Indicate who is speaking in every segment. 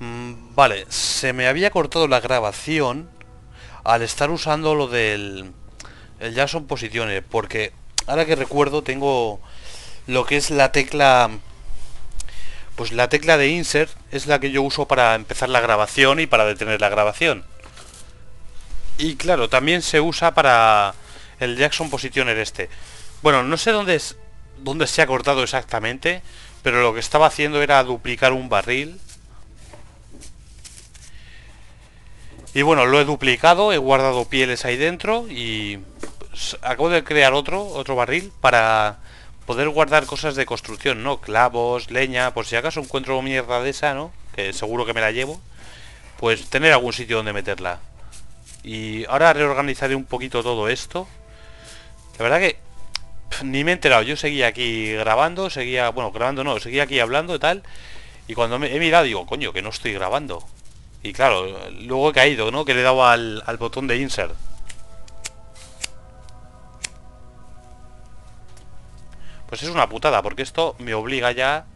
Speaker 1: Mm, vale, se me había cortado la grabación al estar usando lo del el Jackson posiciones, porque ahora que recuerdo tengo lo que es la tecla pues la tecla de insert es la que yo uso para empezar la grabación y para detener la grabación. Y claro, también se usa para el Jackson Positioner este. Bueno, no sé dónde es dónde se ha cortado exactamente, pero lo que estaba haciendo era duplicar un barril Y bueno, lo he duplicado, he guardado pieles ahí dentro y acabo de crear otro, otro barril para poder guardar cosas de construcción, ¿no? Clavos, leña, por si acaso encuentro mierda de esa, ¿no? Que seguro que me la llevo. Pues tener algún sitio donde meterla. Y ahora reorganizaré un poquito todo esto. La verdad que ni me he enterado. Yo seguía aquí grabando, seguía... Bueno, grabando no, seguía aquí hablando y tal. Y cuando me he mirado digo, coño, que no estoy grabando. Y claro, luego he caído, ¿no? Que le he dado al, al botón de insert. Pues es una putada, porque esto me obliga ya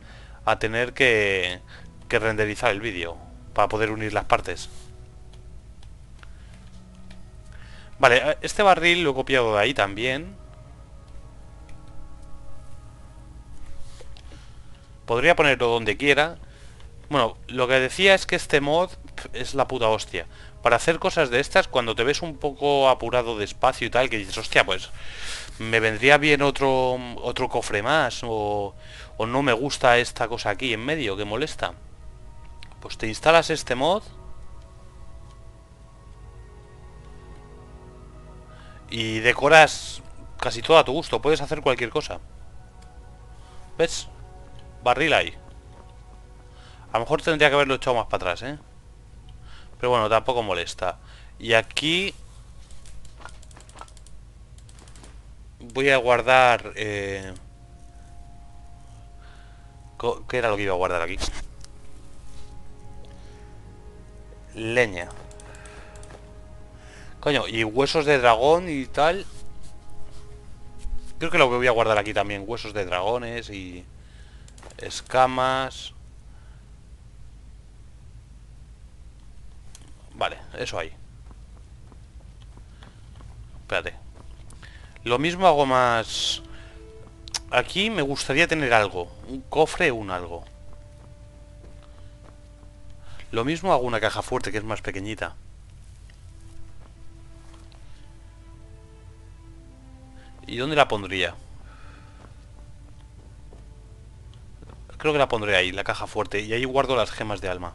Speaker 1: a tener que, que renderizar el vídeo para poder unir las partes. Vale, este barril lo he copiado de ahí también. Podría ponerlo donde quiera. Bueno, lo que decía es que este mod es la puta hostia. Para hacer cosas de estas, cuando te ves un poco apurado de espacio y tal, que dices, hostia, pues me vendría bien otro, otro cofre más, o, o no me gusta esta cosa aquí en medio, que molesta. Pues te instalas este mod. Y decoras casi todo a tu gusto, puedes hacer cualquier cosa. ¿Ves? Barril ahí. A lo mejor tendría que haberlo echado más para atrás, ¿eh? Pero bueno, tampoco molesta. Y aquí... Voy a guardar... Eh... ¿Qué era lo que iba a guardar aquí? Leña. Coño, y huesos de dragón y tal. Creo que lo que voy a guardar aquí también. Huesos de dragones y... Escamas. Vale, eso ahí. Espérate. Lo mismo hago más... Aquí me gustaría tener algo. Un cofre un algo. Lo mismo hago una caja fuerte que es más pequeñita. ¿Y dónde la pondría? Creo que la pondré ahí, la caja fuerte. Y ahí guardo las gemas de alma.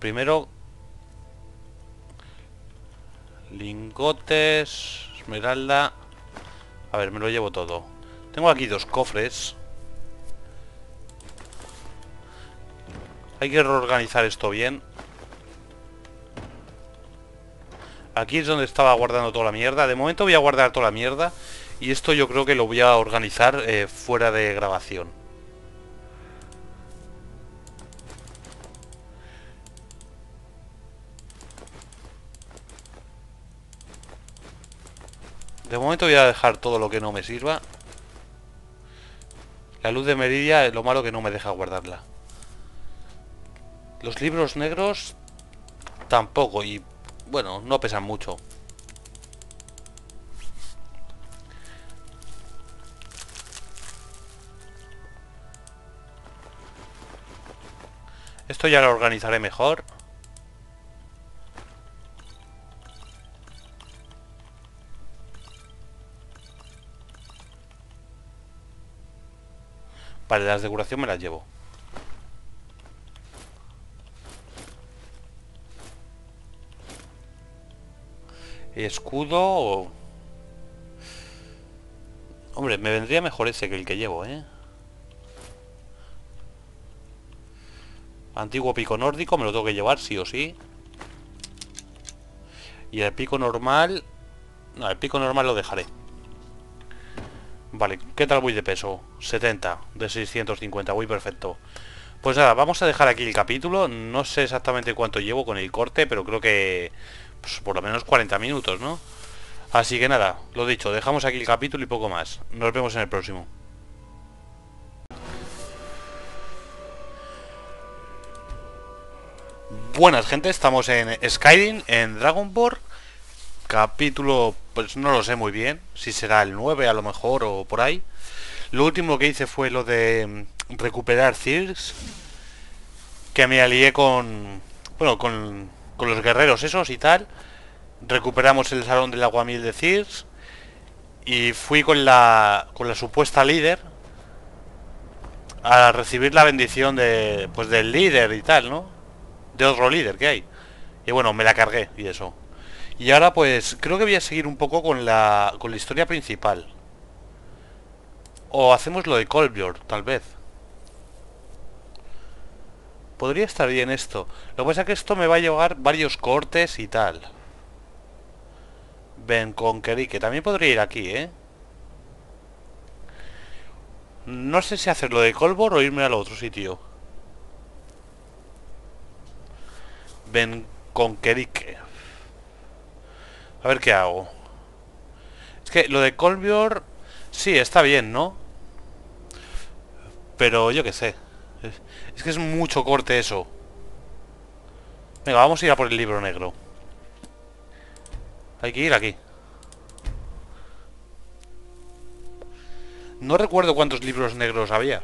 Speaker 1: Primero... Lingotes... Esmeralda... A ver, me lo llevo todo. Tengo aquí dos cofres. Hay que reorganizar esto bien. Aquí es donde estaba guardando toda la mierda. De momento voy a guardar toda la mierda. Y esto yo creo que lo voy a organizar eh, fuera de grabación. De momento voy a dejar todo lo que no me sirva. La luz de meridia es lo malo que no me deja guardarla. Los libros negros tampoco y bueno, no pesan mucho. Esto ya lo organizaré mejor. Vale, las de curación me las llevo. Escudo... Hombre, me vendría mejor ese que el que llevo, ¿eh? Antiguo pico nórdico, me lo tengo que llevar sí o sí. Y el pico normal... No, el pico normal lo dejaré. Vale, ¿qué tal voy de peso? 70 de 650, voy perfecto. Pues nada, vamos a dejar aquí el capítulo. No sé exactamente cuánto llevo con el corte Pero creo que pues, por lo menos 40 minutos, ¿no? Así que nada, lo dicho, dejamos aquí el capítulo y poco más. Nos vemos en el próximo. Buenas gente, estamos en Skyrim, en Dragonborn. Capítulo pues no lo sé muy bien Si será el 9 a lo mejor o por ahí Lo último que hice fue lo de mm, recuperar Cirks Que me alié con... Bueno, con, con los guerreros esos y tal Recuperamos el salón del aguamiel de Cirks Y fui con la, con la supuesta líder A recibir la bendición de, pues del líder y tal, ¿no? de otro líder que hay. Y bueno, me la cargué y eso. Y ahora pues creo que voy a seguir un poco con la, con la historia principal. O hacemos lo de Colbjord, tal vez. Podría estar bien esto. Lo que pasa es que esto me va a llevar varios cortes y tal. Ven con que también podría ir aquí, ¿eh? No sé si hacerlo de Colbor o irme al otro sitio. Ven con Kerike. A ver qué hago. Es que lo de Colbior... Sí, está bien, ¿no? Pero yo qué sé. Es, que es mucho corte eso. Venga, vamos a ir a por el libro negro. Hay que ir aquí. No recuerdo cuántos libros negros había.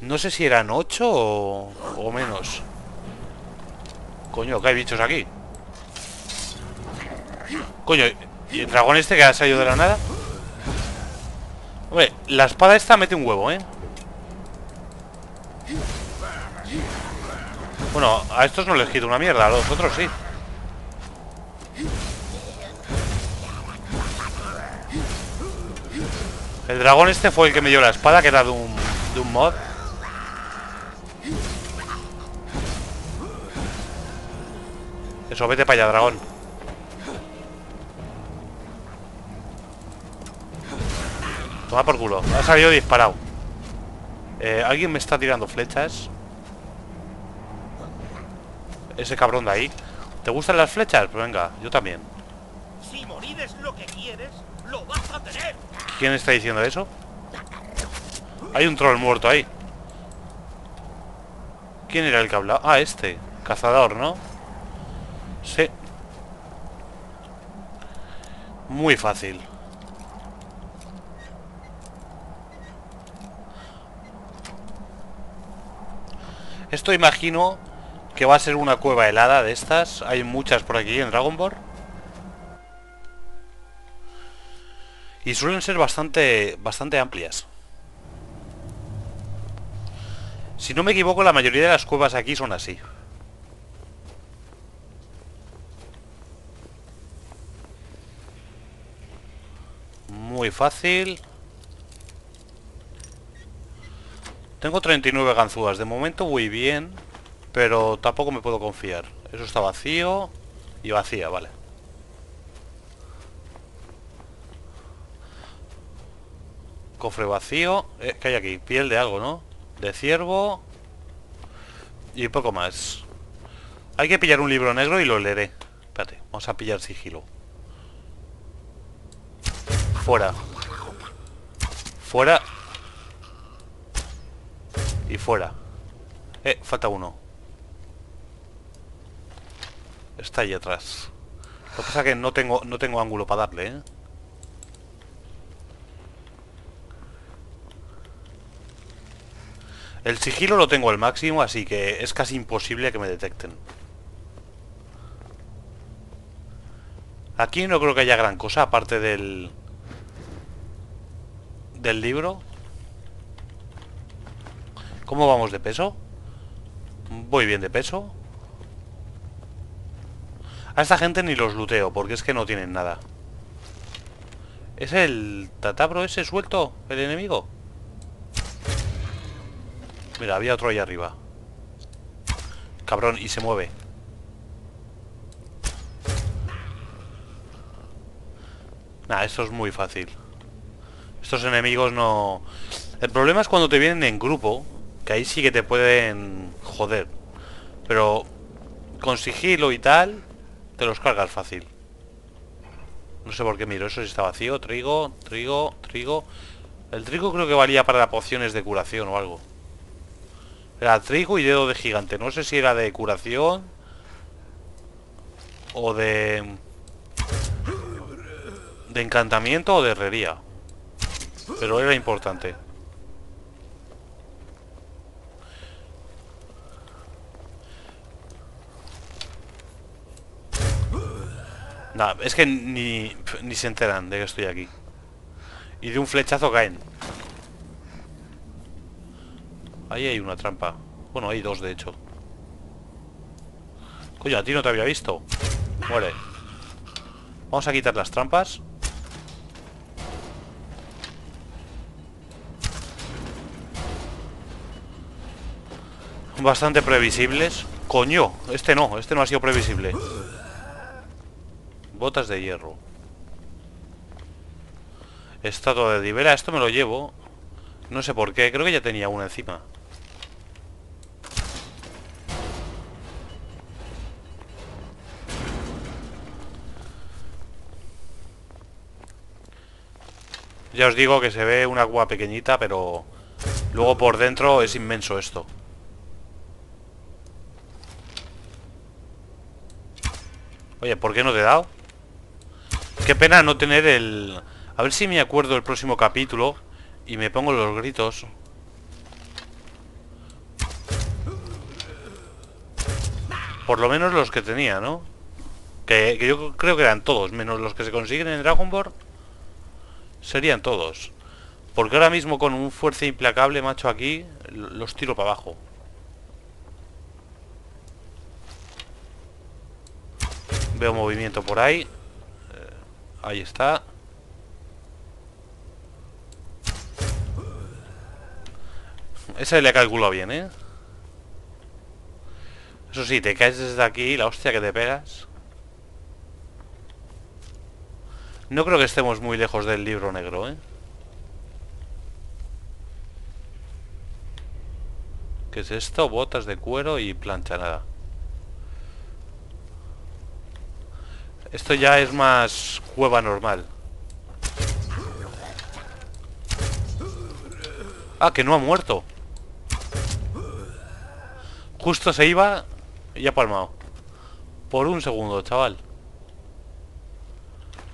Speaker 1: No sé si eran ocho o, o menos. Coño, que hay bichos aquí. Coño, ¿y el dragón este que ha salido de la nada? Hombre, la espada esta mete un huevo, ¿eh? Bueno, a estos no les quito una mierda, a los otros sí. El dragón este fue el que me dio la espada, que era de un, de un mod. Eso, vete para allá, dragón. Toma por culo. Ha salido disparado. Eh, Alguien me está tirando flechas. Ese cabrón de ahí. ¿Te gustan las flechas? Pues venga, yo también. Si morir es lo que quieres, lo vas a tener. ¿Quién está diciendo eso? Hay un troll muerto ahí. ¿Quién era el que hablaba? Ah, este. Cazador, ¿no? Sí. Muy fácil. Esto imagino que va a ser una cueva helada de estas. Hay muchas por aquí en Dragonborn. Y suelen ser bastante, bastante amplias. Si no me equivoco, la mayoría de las cuevas aquí son así. muy fácil. Tengo 39 ganzúas. De momento voy bien. Pero tampoco me puedo confiar. Eso está vacío. Y vacía, vale. Cofre vacío. Eh, ¿Qué hay aquí? Piel de algo, ¿no? De ciervo. Y poco más. Hay que pillar un libro negro y lo leeré. Espérate, vamos a pillar sigilo. Fuera. Fuera. Y fuera. Eh, falta uno. Está ahí atrás. Lo que pasa es que no tengo, no tengo ángulo para darle, ¿eh? El sigilo lo tengo al máximo, así que es casi imposible que me detecten. Aquí no creo que haya gran cosa, aparte del del libro. ¿Cómo vamos de peso? Voy bien de peso. A esta gente ni los luteo, porque es que no tienen nada. ¿Es el tatabro ese suelto? ¿El enemigo? Mira, había otro ahí arriba. Cabrón, y se mueve. Nah, esto es muy fácil. Estos enemigos no... El problema es cuando te vienen en grupo, que ahí sí que te pueden joder. Pero con sigilo y tal, te los cargas fácil. No sé por qué miro, eso si está vacío. Trigo, trigo, trigo. El trigo creo que valía para pociones de curación o algo. Era trigo y dedo de gigante. No sé si era de curación o de... De encantamiento o de herrería. Pero era importante. Nada, es que ni, ni se enteran de que estoy aquí. Y de un flechazo caen. Ahí hay una trampa. Bueno, hay dos de hecho. Coño, a ti no te había visto. Muere. Vamos a quitar las trampas. Bastante previsibles. Coño, este no, este no ha sido previsible. Botas de hierro. Estatua de Divera, esto me lo llevo. No sé por qué, creo que ya tenía una encima. Ya os digo que se ve una agua pequeñita, pero luego por dentro es inmenso esto. Oye, ¿por qué no te he dado? Qué pena no tener el... A ver si me acuerdo el próximo capítulo y me pongo los gritos. Por lo menos los que tenía, ¿no? Que, que, yo creo que eran todos, menos los que se consiguen en Dragon Ball. Serían todos. Porque ahora mismo con un fuerza implacable, macho, aquí, los tiro para abajo. Veo movimiento por ahí. Ahí está. Ese le calculado bien, ¿eh? Eso sí, te caes desde aquí, la hostia que te pegas. No creo que estemos muy lejos del libro negro, ¿eh? ¿Qué es esto? Botas de cuero y plancha nada. Esto ya es más cueva normal. Ah, que no ha muerto. Justo se iba y ha palmado. Por un segundo, chaval.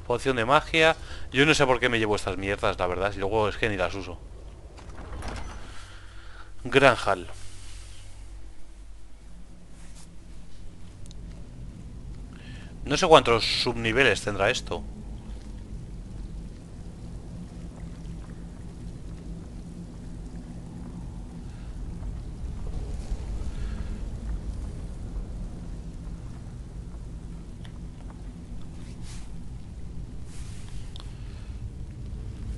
Speaker 1: Poción de magia. Yo no sé por qué me llevo estas mierdas, la verdad. Si luego es que ni las uso. Granjal. No sé cuántos subniveles tendrá esto.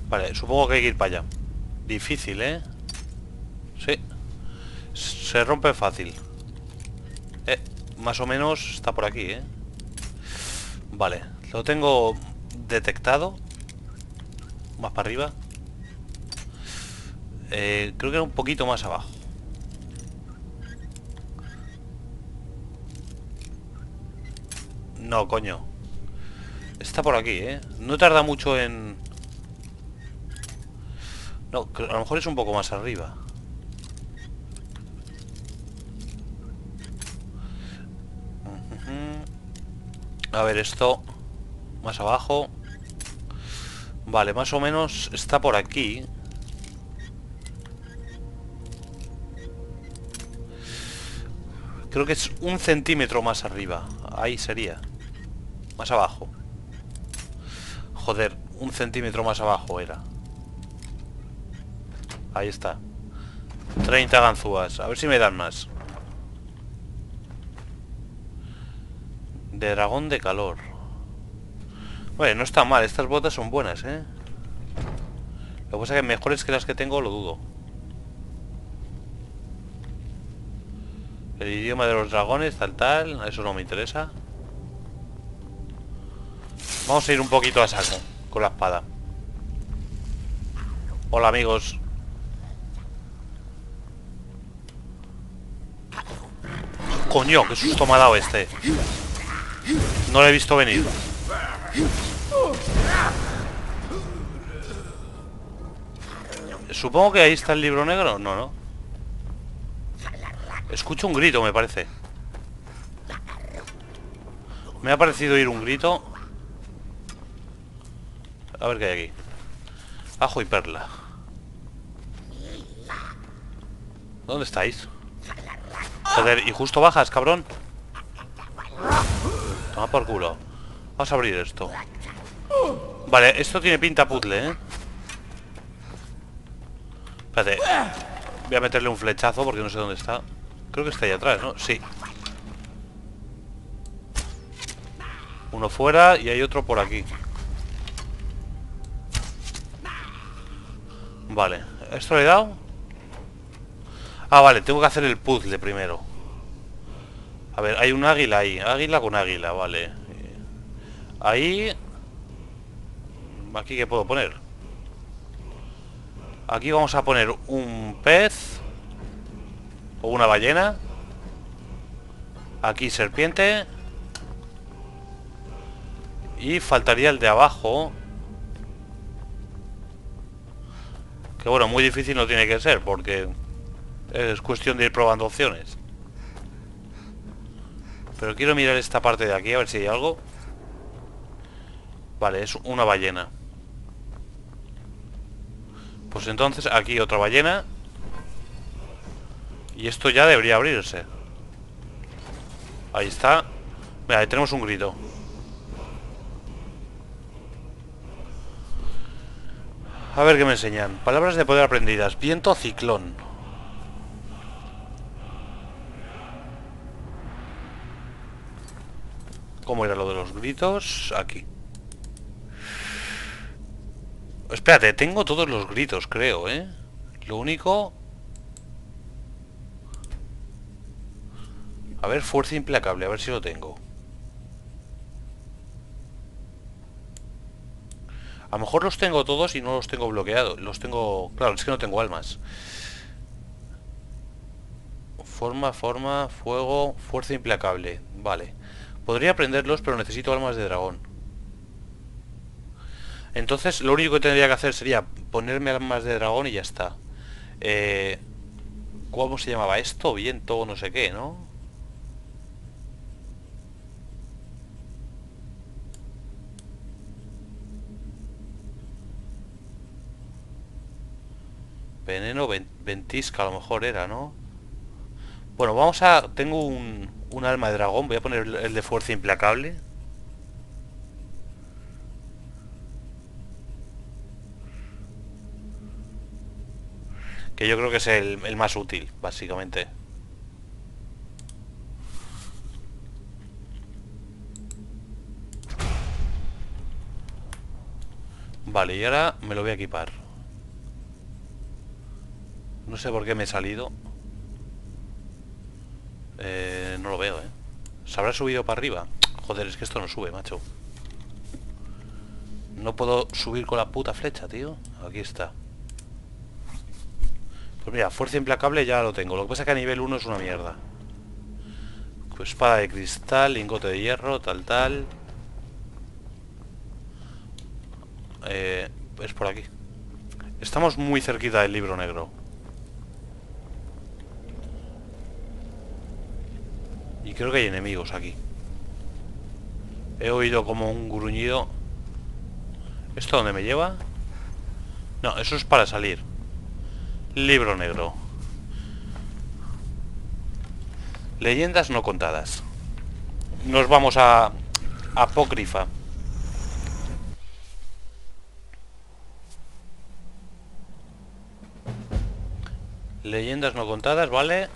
Speaker 1: Vale, supongo que hay que ir para allá. Difícil, ¿eh? Sí. Se rompe fácil. Eh, más o menos está por aquí, ¿eh? Vale, lo tengo detectado. Más para arriba. Eh, creo que era un poquito más abajo. No, coño. Está por aquí, ¿eh? No tarda mucho en... No, a lo mejor es un poco más arriba. A ver, esto... Más abajo. Vale, más o menos está por aquí. Creo que es un centímetro más arriba. Ahí sería. Más abajo. Joder, un centímetro más abajo era. Ahí está. 30 ganzúas. A ver si me dan más. Dragón de calor. Bueno, no está mal. Estas botas son buenas, ¿eh? Lo que pasa es que mejores que las que tengo lo dudo. El idioma de los dragones, tal, tal. Eso no me interesa. Vamos a ir un poquito a saco con la espada. Hola amigos. Coño, qué susto me ha dado este. No lo he visto venir. Supongo que ahí está el libro negro. No, no. Escucho un grito, me parece. Me ha parecido ir un grito. A ver qué hay aquí. Ajo y perla. ¿Dónde estáis? Joder, y justo bajas, cabrón. Toma por culo. Vamos a abrir esto. Vale, esto tiene pinta puzzle, ¿eh? Espérate. Voy a meterle un flechazo porque no sé dónde está. Creo que está ahí atrás, ¿no? Sí. Uno fuera y hay otro por aquí. Vale. ¿Esto le he dado? Ah, vale. Tengo que hacer el puzzle primero. A ver, hay un águila ahí. Águila con águila, vale. Ahí... ¿Aquí qué puedo poner? Aquí vamos a poner un pez. O una ballena. Aquí serpiente. Y faltaría el de abajo. Que bueno, muy difícil no tiene que ser porque es cuestión de ir probando opciones. Pero quiero mirar esta parte de aquí a ver si hay algo. Vale, es una ballena. Pues entonces aquí otra ballena. Y esto ya debería abrirse. Ahí está. Mira, ahí tenemos un grito. A ver qué me enseñan. Palabras de poder aprendidas. Viento ciclón. ¿Cómo era lo de los gritos? Aquí. Espérate, tengo todos los gritos, creo, ¿eh? Lo único... A ver, fuerza implacable, a ver si lo tengo. A lo mejor los tengo todos y no los tengo bloqueados. Los tengo... Claro, es que no tengo almas. Forma, forma, fuego, fuerza implacable. Vale. Podría aprenderlos, pero necesito almas de dragón. Entonces lo único que tendría que hacer sería ponerme almas de dragón y ya está. Eh, ¿Cómo se llamaba esto? Viento, no sé qué, ¿no? Veneno, ventisca a lo mejor era, ¿no? Bueno, vamos a... Tengo un, un alma de dragón. Voy a poner el de fuerza implacable. Que yo creo que es el, más útil, básicamente. Vale, y ahora me lo voy a equipar. No sé por qué me he salido. Eh, no lo veo, ¿eh? ¿Se habrá subido para arriba? Joder, es que esto no sube, macho. No puedo subir con la puta flecha, tío. Aquí está. Pues mira, fuerza implacable ya lo tengo. Lo que pasa es que a nivel 1 es una mierda. Pues espada de cristal, lingote de hierro, tal, tal. Eh, es por aquí. Estamos muy cerquita del libro negro. Y creo que hay enemigos aquí. He oído como un gruñido. ¿Esto dónde me lleva? No, eso es para salir. Libro negro. Leyendas no contadas. Nos vamos a apócrifa. Leyendas no contadas, ¿vale?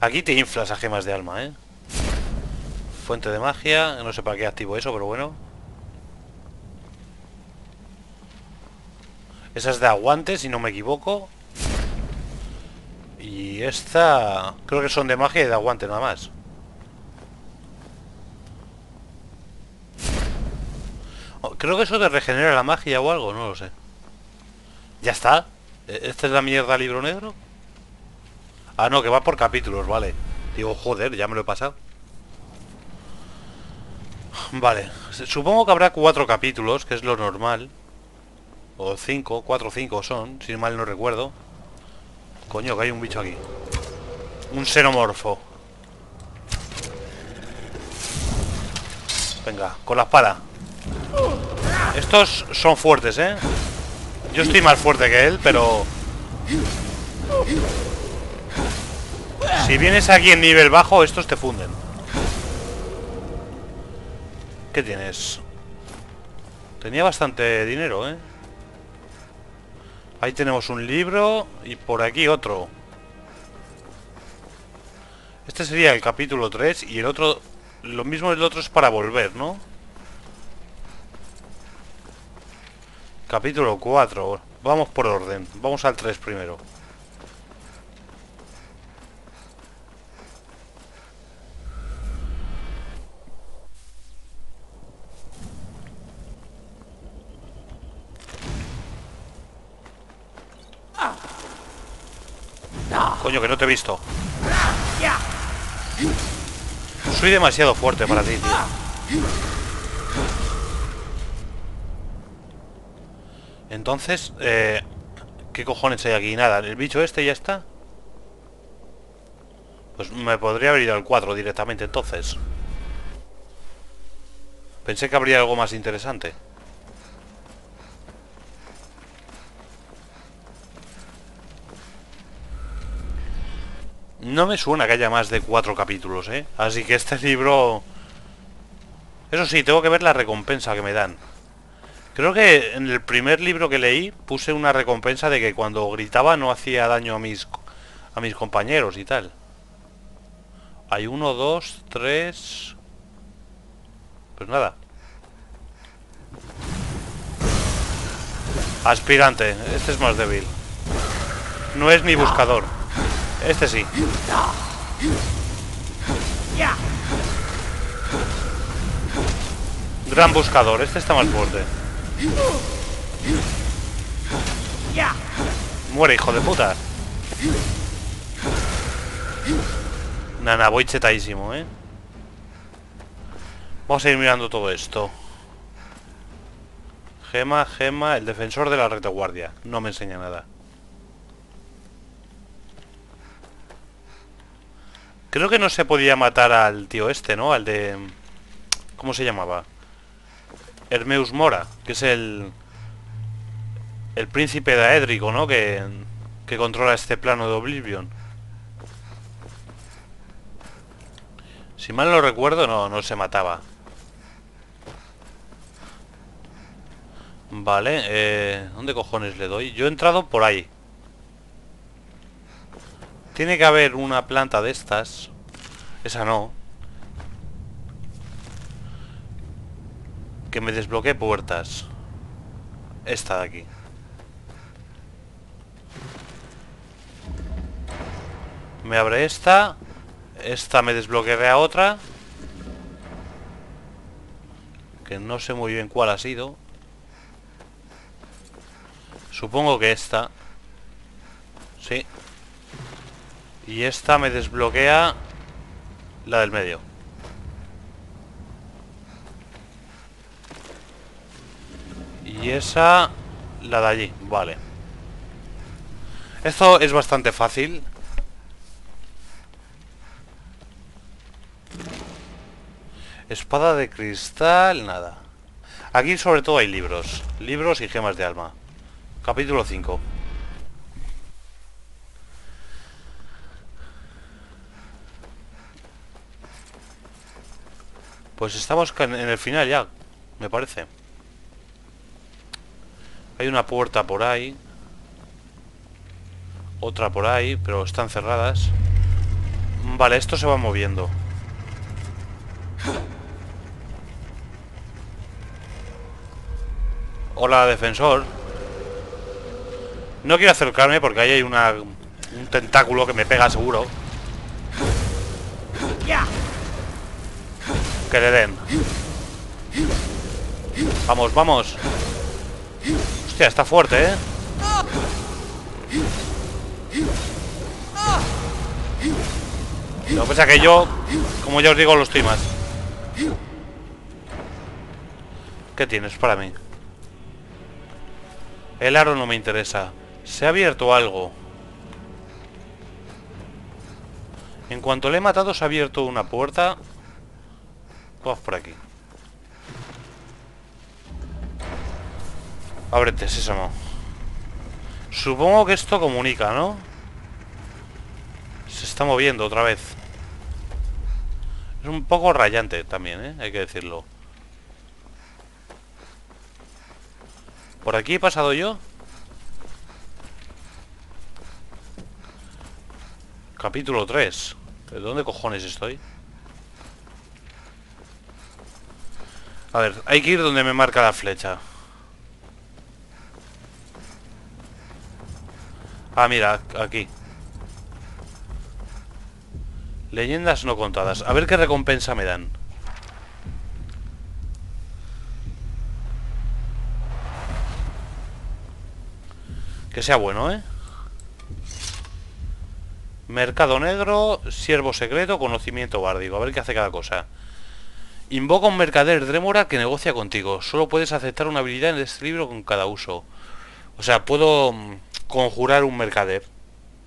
Speaker 1: Aquí te inflas a gemas de alma, ¿eh? Fuente de magia. No sé para qué activo eso, pero bueno. Esa es de aguante, si no me equivoco. Y esta... Creo que son de magia y de aguante nada más. Oh, creo que eso de regenera la magia o algo, no lo sé. Ya está. ¿E-, ¿Esta es la mierda libro negro? Ah, no, que va por capítulos, vale. Digo, joder, ya me lo he pasado. Vale, supongo que habrá cuatro capítulos, que es lo normal. O cinco, cuatro o cinco son, si mal no recuerdo. Coño, que hay un bicho aquí. Un xenomorfo. Venga, con la espada. Estos son fuertes, ¿eh? Yo estoy más fuerte que él, pero... Si vienes aquí en nivel bajo, estos te funden. ¿Qué tienes? Tenía bastante dinero, ¿eh? Ahí tenemos un libro y por aquí otro. Este sería el capítulo 3 y el otro... Lo mismo el otro es para volver, ¿no? Capítulo 4. Vamos por orden. Vamos al 3 primero. Coño, que no te he visto. Soy demasiado fuerte para ti, tío. Entonces, eh, ¿qué cojones hay aquí? Nada, el bicho este ya está. Pues me podría haber ido al 4 directamente entonces. Pensé que habría algo más interesante. No me suena que haya más de cuatro capítulos, ¿eh? Así que este libro... Eso sí, tengo que ver la recompensa que me dan. Creo que en el primer libro que leí puse una recompensa de que cuando gritaba no hacía daño a mis, a mis compañeros y tal. Hay uno, dos, tres... Pues nada. Aspirante. Este es más débil. No es mi buscador. Este sí. Gran buscador. Este está más fuerte. Muere, hijo de puta. Nana, voy chetadísimo, ¿eh? Vamos a ir mirando todo esto. Gema, gema, el defensor de la retaguardia. No me enseña nada. Creo que no se podía matar al tío este, ¿no? Al de... ¿Cómo se llamaba? Hermeus Mora, que es el... El príncipe de Aedrico, ¿no? Que, que controla este plano de Oblivion. Si mal no recuerdo, no, no se mataba. Vale, eh, ¿dónde cojones le doy? Yo he entrado por ahí. Tiene que haber una planta de estas. Esa no. Que me desbloquee puertas. Esta de aquí. Me abre esta. Esta me desbloqueará otra. Que no sé muy bien cuál ha sido. Supongo que esta. Sí. Y esta me desbloquea la del medio. Y esa la de allí, vale. Esto es bastante fácil. Espada de cristal, nada. Aquí sobre todo hay libros. Libros y gemas de alma. Capítulo 5. Pues estamos en el final ya, me parece. Hay una puerta por ahí. Otra por ahí, pero están cerradas. Vale, esto se va moviendo. Hola, defensor. No quiero acercarme porque ahí hay un tentáculo que me pega seguro. Que le den. Vamos, vamos. Hostia, está fuerte, ¿eh? Lo que pasa que yo, como ya os digo, lo estoy más. ¿Qué tienes para mí? El aro no me interesa. Se ha abierto algo. En cuanto le he matado se ha abierto una puerta Vamos por aquí. Ábrete, sésamo. Supongo que esto comunica, ¿no? Se está moviendo otra vez. Es un poco rayante también, ¿eh? Hay que decirlo. ¿Por aquí he pasado yo? Capítulo 3. ¿De dónde cojones estoy? A ver, hay que ir donde me marca la flecha. Ah, mira, aquí. Leyendas no contadas. A ver qué recompensa me dan. Que sea bueno, ¿eh? Mercado negro, siervo secreto, conocimiento bárdico. A ver qué hace cada cosa. Invoca un mercader Drémora que negocia contigo. Solo puedes aceptar una habilidad en este libro con cada uso. O sea, puedo mm, conjurar un mercader.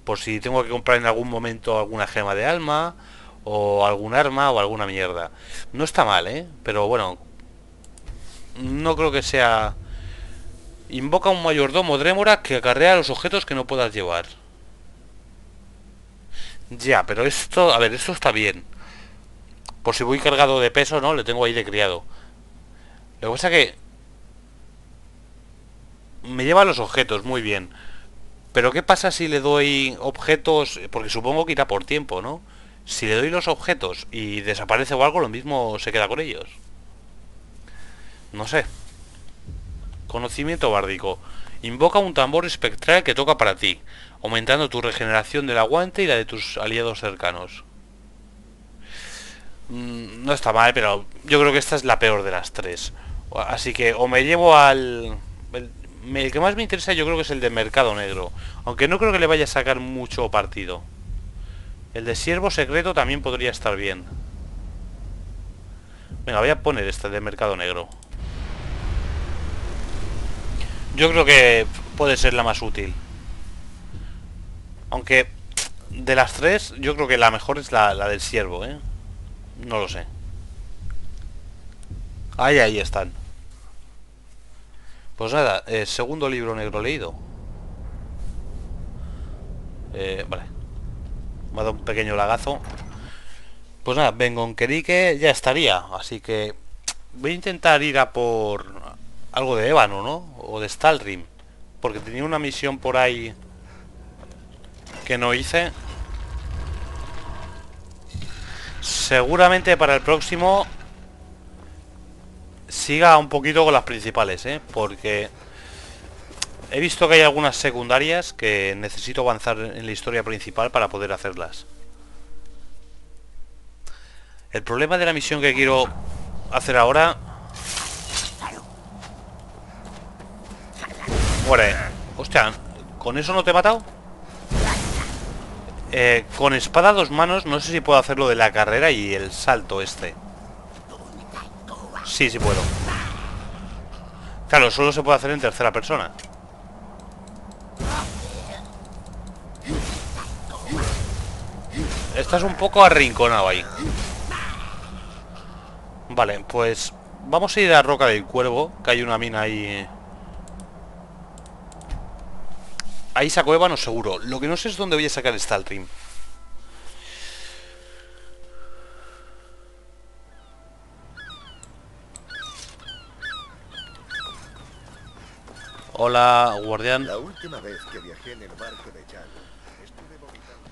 Speaker 1: Por si tengo que comprar en algún momento alguna gema de alma. O algún arma o alguna mierda. No está mal, ¿eh? Pero bueno. No creo que sea... Invoca un mayordomo Drémora que acarrea los objetos que no puedas llevar. Ya, pero esto... A ver, esto está bien. Por si voy cargado de peso, ¿no? Le tengo ahí de criado. Lo que pasa que... Me lleva los objetos, muy bien. Pero ¿qué pasa si le doy objetos? Porque supongo que irá por tiempo, ¿no? Si le doy los objetos y desaparece o algo, lo mismo se queda con ellos. No sé. Conocimiento bárdico. Invoca un tambor espectral que toca para ti, aumentando tu regeneración del aguante y la de tus aliados cercanos. Mm, no está mal, pero yo creo que esta es la peor de las tres. Así que o me llevo al... El, que más me interesa yo creo que es el de Mercado Negro. Aunque no creo que le vaya a sacar mucho partido. El de Siervo Secreto también podría estar bien. Venga, voy a poner este de Mercado Negro. Yo creo que puede ser la más útil. Aunque de las tres, yo creo que la mejor es la, la del Siervo, ¿eh? No lo sé. Ahí, ahí están. Pues nada, eh, segundo libro negro leído. Eh, vale. Me ha dado un pequeño lagazo. Pues nada, vengo que ya estaría. Así que voy a intentar ir a por algo de ébano, ¿no? O de Stalrim. Porque tenía una misión por ahí que no hice seguramente para el próximo siga un poquito con las principales, ¿eh? Porque he visto que hay algunas secundarias que necesito avanzar en la historia principal para poder hacerlas. El problema de la misión que quiero hacer ahora... Muere. Hostia, ¿con eso no te he matado? Eh, con espada dos manos no sé si puedo hacerlo de la carrera y el salto este. Sí, sí puedo. Claro, solo se puede hacer en tercera persona. Estás un poco arrinconado ahí. Vale, pues vamos a ir a Roca del Cuervo, que hay una mina ahí Ahí saco ébano seguro. Lo que no sé es dónde voy a sacar el Staltrim. Hola, guardián.
Speaker 2: La última vez que viajé en el barco de Jan, estuve vomitando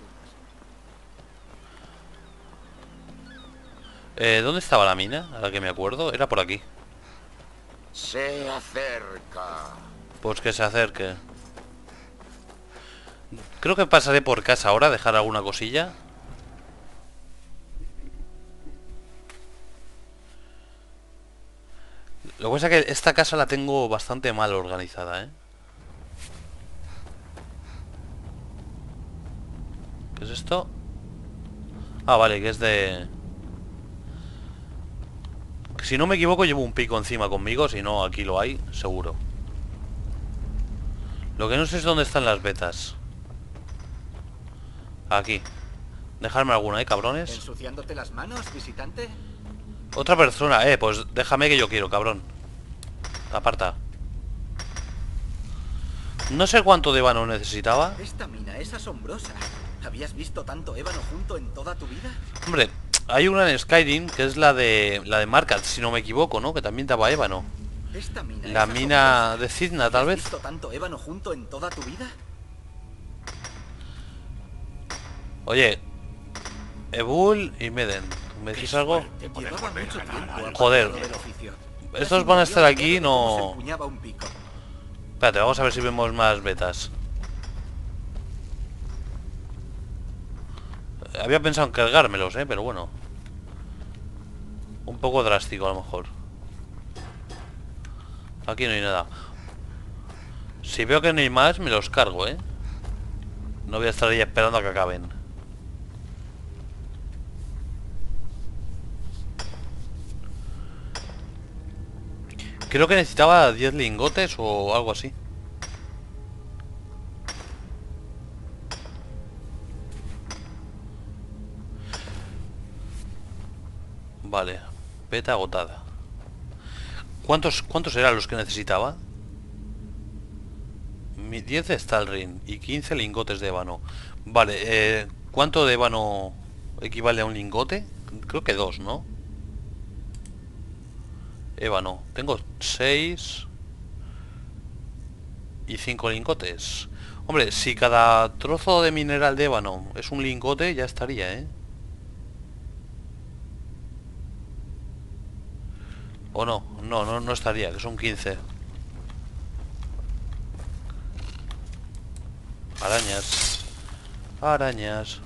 Speaker 1: Eh, ¿dónde estaba la mina? A la que me acuerdo. Era por aquí.
Speaker 2: Se acerca.
Speaker 1: Pues que se acerque. Creo que pasaré por casa ahora, dejar alguna cosilla. Lo que pasa es que esta casa la tengo bastante mal organizada, ¿eh? ¿Qué es esto? Ah, vale, que es de... Si no me equivoco llevo un pico encima conmigo, si no aquí lo hay, seguro. Lo que no sé es dónde están las betas. Aquí. Dejarme alguna, ¿eh, cabrones?
Speaker 3: ¿Ensuciándote las manos, visitante?
Speaker 1: Otra persona, eh, pues déjame que yo quiero, cabrón. Aparta. No sé cuánto de ébano necesitaba.
Speaker 3: Esta mina es asombrosa. ¿Habías visto tanto ébano junto en toda tu vida?
Speaker 1: Hombre, hay una en Skyrim que es la de la de Markat, si no me equivoco, ¿no? Que también daba ébano.
Speaker 3: Esta mina
Speaker 1: La mina
Speaker 3: asombrosa.
Speaker 1: de Cidna, tal
Speaker 3: ¿Has
Speaker 1: vez.
Speaker 3: visto tanto ébano junto en toda tu vida?
Speaker 1: Oye, Ebul y Meden, ¿me decís algo? Joder.
Speaker 3: oficio.
Speaker 1: Estos van a estar aquí, no... Espérate, vamos a ver si vemos más betas. Había pensado en cargármelos, ¿eh? Pero bueno. Un poco drástico a lo mejor. Aquí no hay nada. Si veo que no hay más, me los cargo, ¿eh? No voy a estar ahí esperando a que acaben. Creo que necesitaba 10 lingotes o algo así. Vale, beta agotada. ¿Cuántos, ¿Cuántos eran los que necesitaba? Mi- 10 de Stalrin y 15 lingotes de ébano. Vale, eh, ¿cuánto de ébano equivale a un lingote? Creo que dos, ¿no? Ébano. Tengo 6 y 5 lingotes. Hombre, si cada trozo de mineral de ébano es un lingote, ya estaría, ¿eh? O no, no, no, no estaría, que son 15. Arañas. Arañas.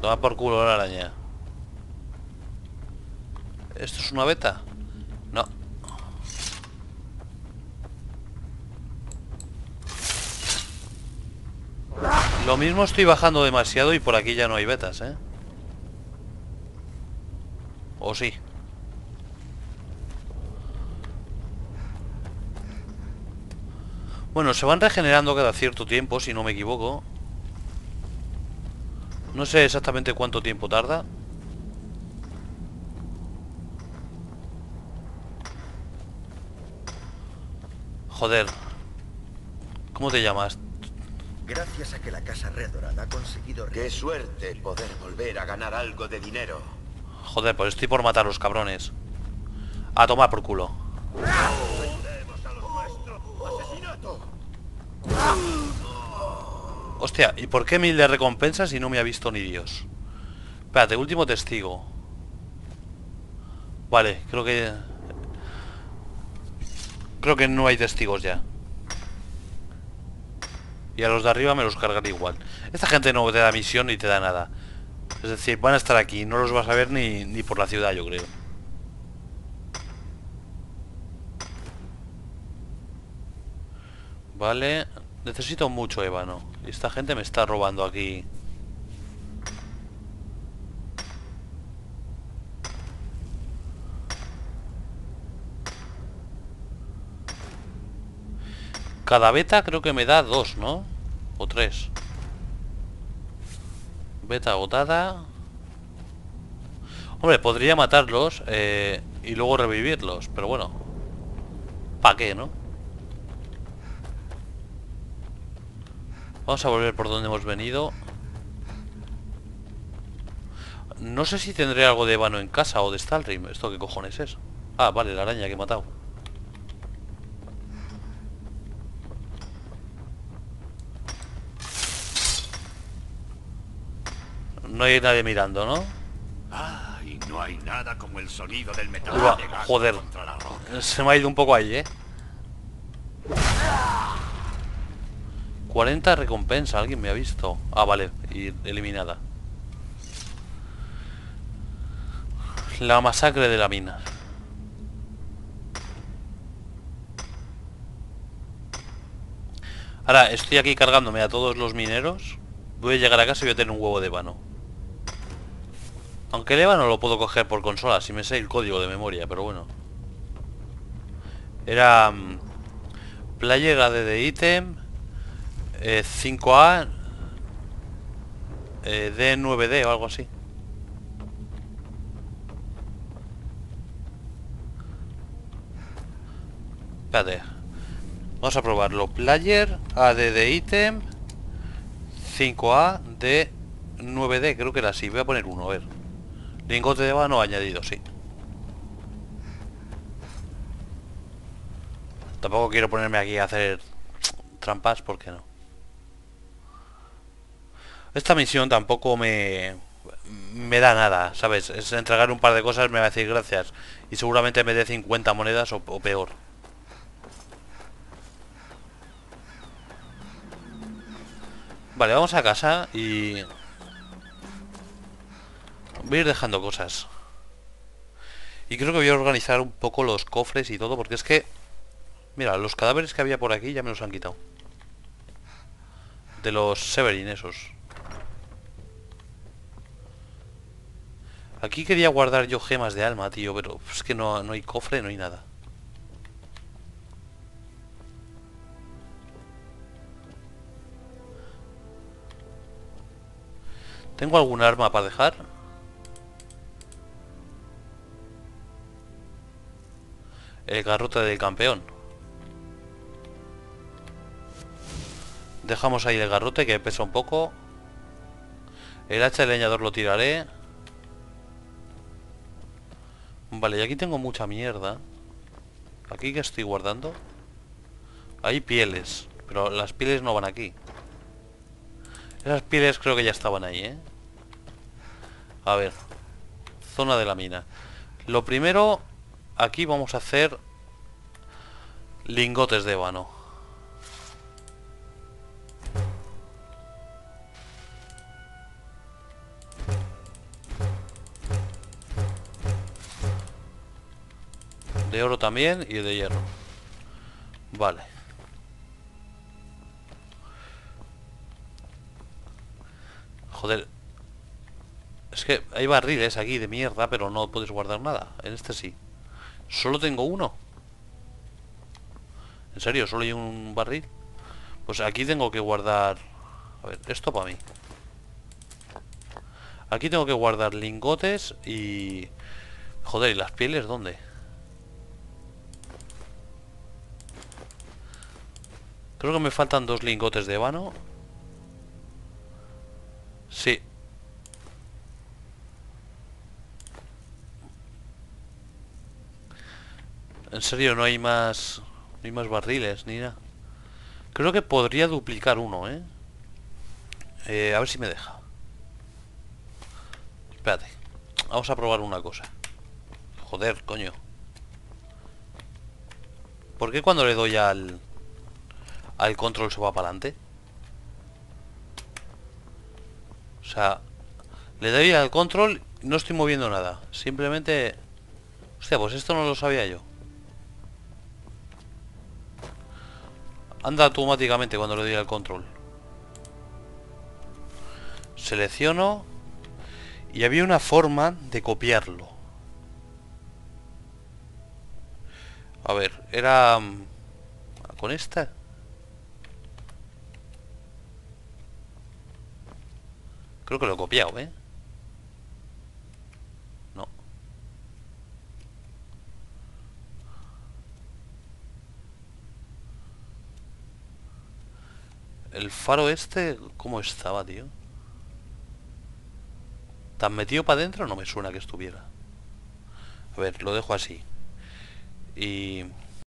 Speaker 1: Toma por culo la araña. ¿Esto es una beta? No. Lo mismo estoy bajando demasiado y por aquí ya no hay betas, ¿eh? ¿O sí? Bueno, se van regenerando cada cierto tiempo, si no me equivoco. No sé exactamente cuánto tiempo tarda. Joder. ¿Cómo te llamas?
Speaker 2: Gracias a que la Casa Redorada ha conseguido...
Speaker 4: Qué suerte poder volver a ganar algo de dinero.
Speaker 1: Joder, pues estoy por matar a los cabrones. A tomar por culo. Hostia, ¿y por qué mil de recompensas y no me ha visto ni Dios? Espérate, último testigo. Vale, creo que... Creo que no hay testigos ya. Y a los de arriba me los cargaré igual. Esta gente no te da misión ni te da nada. Es decir, van a estar aquí, no los vas a ver ni, ni por la ciudad, yo creo. Vale, necesito mucho ébano. Y esta gente me está robando aquí. Cada beta creo que me da dos, ¿no? O tres. Beta agotada. Hombre, podría matarlos eh, y luego revivirlos, pero bueno. ¿Para qué, no? Vamos a volver por donde hemos venido. No sé si tendré algo de ébano en casa o de Stalrim. ¿Esto qué cojones es? Ah, vale, la araña que he matado. No hay nadie mirando, ¿no?
Speaker 4: Ah, y no hay nada como el sonido del metal
Speaker 1: joder.
Speaker 4: contra la roca.
Speaker 1: Se me ha ido un poco ahí, ¿eh? 40 recompensa, alguien me ha visto. Ah, vale, y eliminada. La masacre de la mina. Ahora, estoy aquí cargándome a todos los mineros. Voy a llegar a casa y voy a tener un huevo de ébano. Aunque el ébano lo puedo coger por consola, si me sé el código de memoria, pero bueno. Era... mm, Player AD de ítem eh, 5A eh, D9D o algo así. Espérate. Vamos a probarlo. Player, AD de ítem, 5A de 9D, creo que era así. Voy a poner uno, a ver. Lingote de vano añadido, sí. Tampoco quiero ponerme aquí a hacer trampas, porque no. Esta misión tampoco me me da nada, ¿sabes? Es entregar un par de cosas, me va a decir gracias. Y seguramente me dé 50 monedas o peor. Vale, vamos a casa y... Voy a ir dejando cosas. Y creo que voy a organizar un poco los cofres y todo, porque es que... Mira, los cadáveres que había por aquí ya me los han quitado. De los Severin esos. Aquí quería guardar yo gemas de alma, tío, pero es que no, no hay cofre, no hay nada. ¿Tengo algún arma para dejar? El garrote del campeón. Dejamos ahí el garrote que pesa un poco. El hacha de leñador lo tiraré. Vale, y aquí tengo mucha mierda. ¿Aquí que estoy guardando? Hay pieles, pero las pieles no van aquí. Esas pieles creo que ya estaban ahí, ¿eh? A ver. Zona de la mina. Lo primero, aquí vamos a hacer lingotes de ébano. De oro también y de hierro. Vale. Joder. Es que hay barriles aquí de mierda, pero no puedes guardar nada. En este sí. Solo tengo uno. ¿En serio? ¿Solo hay un barril? Pues aquí tengo que guardar... A ver, esto para mí. Aquí tengo que guardar lingotes y... Joder, ¿y las pieles dónde? Creo que me faltan dos lingotes de ébano. Sí. En serio, no hay más... No hay más barriles, ni nada. Creo que podría duplicar uno, ¿eh? ¿eh? A ver si me deja. Espérate. Vamos a probar una cosa. Joder, coño. ¿Por qué cuando le doy al al control se va para adelante. O sea, le doy al control no estoy moviendo nada. Simplemente... Hostia, pues esto no lo sabía yo. Anda automáticamente cuando le doy al control. Selecciono. Y había una forma de copiarlo. A ver, era... Mm, ¿Con esta? Creo que lo he copiado, ¿eh? No. El faro este, ¿cómo estaba, tío? ¿Tan metido para adentro? No me suena que estuviera. A ver, lo dejo así. Y...